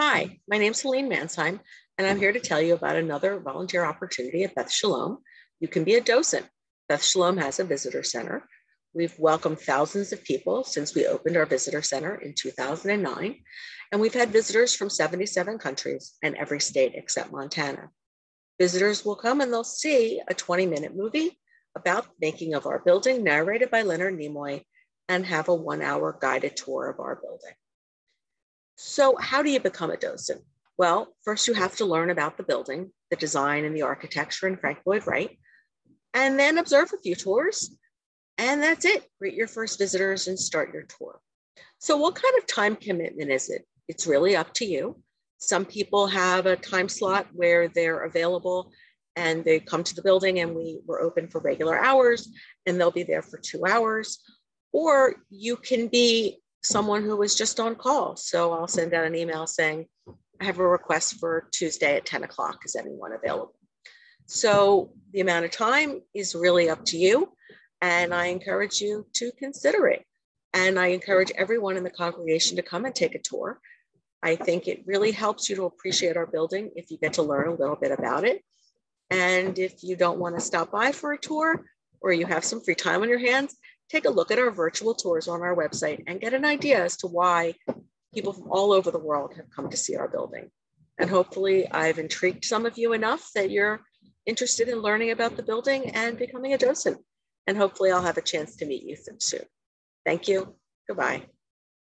Hi, my name's Helene Mansheim, and I'm here to tell you about another volunteer opportunity at Beth Sholom. You can be a docent. Beth Sholom has a visitor center. We've welcomed thousands of people since we opened our visitor center in 2009, and we've had visitors from 77 countries and every state except Montana. Visitors will come and they'll see a 20 minute movie about the making of our building, narrated by Leonard Nimoy, and have a one hour guided tour of our building. So how do you become a docent? Well, first you have to learn about the building, the design and the architecture in Frank Lloyd Wright, and then observe a few tours. And that's it. Greet your first visitors and start your tour. So what kind of time commitment is it? It's really up to you. Some people have a time slot where they're available and they come to the building and we were open for regular hours and they'll be there for two hours. Or you can be someone who was just on call. So I'll send out an email saying, I have a request for Tuesday at 10 o'clock. Is anyone available? So the amount of time is really up to you. And I encourage you to consider it. And I encourage everyone in the congregation to come and take a tour. I think it really helps you to appreciate our building if you get to learn a little bit about it. And if you don't want to stop by for a tour or you have some free time on your hands, take a look at our virtual tours on our website and get an idea as to why people from all over the world have come to see our building. And hopefully I've intrigued some of you enough that you're interested in learning about the building and becoming a docent. And hopefully I'll have a chance to meet you soon. Thank you. Goodbye.